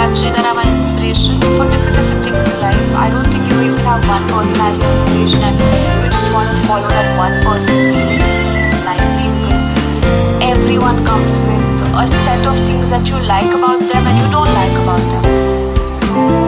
luxury that I have an inspiration for different different things in life. I don't think you know you can have one person as your inspiration and you just want to follow that one person's things in life because everyone comes with a set of things that you like about them and you don't like about them. So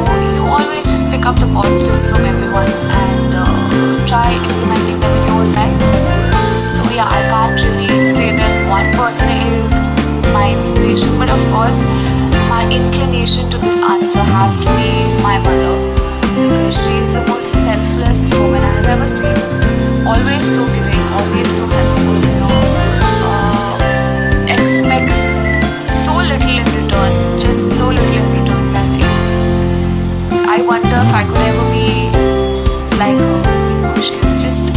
my inclination to this answer has to be my mother because she's the most selfless woman I have ever seen. Always so giving, always so helpful, you know. Uh, expects so little in return, just so little in return that it's. I wonder if I could ever be like her. She's just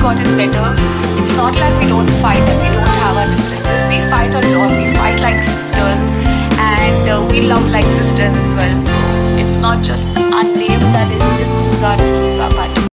gotten better. It's not like we don't fight and we don't have our differences. We fight a lot. We fight like sisters, and uh, we love like sisters as well. So it's not just a name that is D'Souza, D'Souza, but